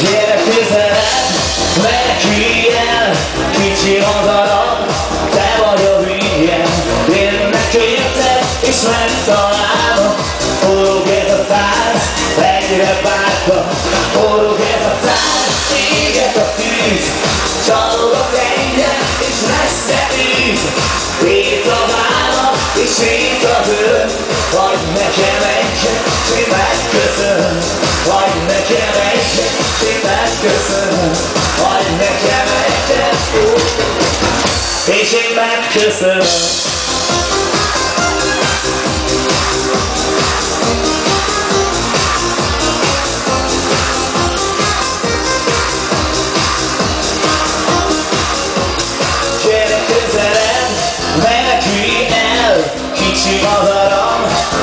Gyere közelebb, menekülj kicsi az arab, te vagy a hülye. Én megjöttem, és megtalálom, forog ez a tánc, egyre bárka, forog ez a tánc, éget a tűz, csalog megköszönöm, hagyd nekem egyet, ó, és én megköszönöm.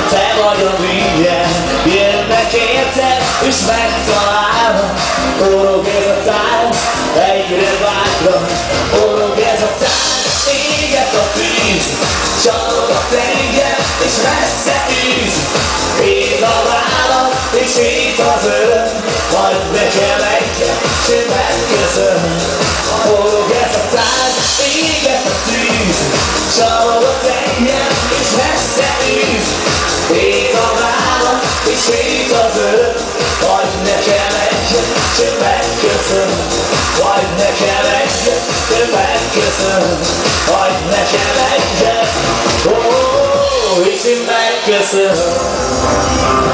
Te vagy a bűnje. Jönnek érted, és megtalálom, csalog a tenger, és messze űz. Éz a vállam, és itt az öröm, hagyd nekem egyet, én megköszönöm. Forog ez a tánc, éget a tűz, csalog a tenger, és messze űz. Éz a vállam, és itt az öröm, hagyd nekem egyet, én megköszönöm. Hagyd nekem egyet, és én megköszönöm. yourself